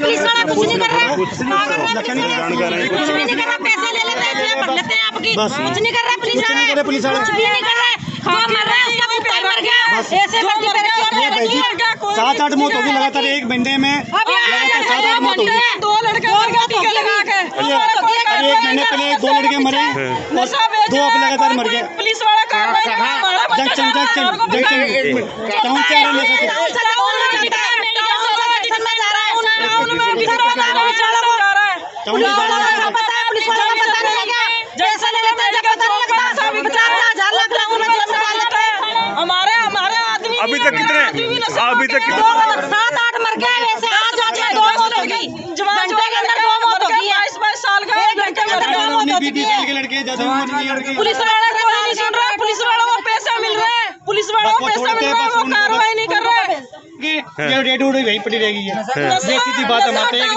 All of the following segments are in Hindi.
पुलिस वाला कुछ नहीं कर रहा। कुछ नहीं कर रहा है पुलिस वाला? जानकारी कुछ भी नहीं कर रहा। पैसे ले लेते हैं भर लेते हैं आपकी। कुछ नहीं कर रहा पुलिस वाला। पुलिस वाला। कुछ भी नहीं कर रहा। जो मर रहा है सात आठ मौत होगी लगातार एक महीने में। लगातार सात आठ मौत होगी। दो लड़के एक महीने पहले दो लड़के मरे। और दो अब लगातार मर गए पुलिस वाला जंक्शन जंक्शन जंक्शन टाउन से? आ रहे हमारे हमारे आदमी अभी तक कितने? अभी तक कितने? सात आठ मर गए वैसे आज आज में दो मौत होगी। घंटे के अंदर दो मौत होगी। बाईस बाईस साल का एक घंटे के अंदर दो मौत है। के लड़के हैं, ज़्यादा उम्र नहीं है पुलिस वाला कोई नहीं सुन रहा पुलिस वालों को पैसा मिल रहा है। पुलिस वालों को पैसा मिल रहा है वो कार्रवाई नहीं कर रहे। कि ये रेड उड़ी वहीं पड़ी रहेगी ये नशा- ये बात है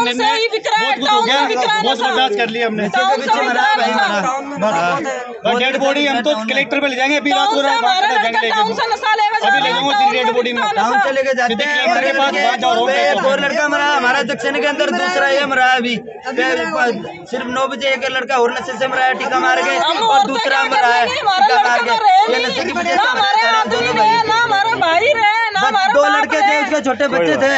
दिन से ही है, बहुत कुछ हो गया बहुत बर्दाश्त कर लिया हमने। है। डेड बॉडी हम तो कलेक्टर पे ले जाएँगे अभी रात को अभी ले जाऊँगा डेड बॉडी में। चले के जाते हैं और लड़का मरा हमारा जंक्शन के अंदर दूसरा ये मरा अभी सिर्फ़ नौ बजे एक लड़का और नशे से मरा है टीका मार के और दूसरा मरा है टीका मार लड़का के ये नशे की वजह से है, दोनों भाई छोटे बच्चे थे।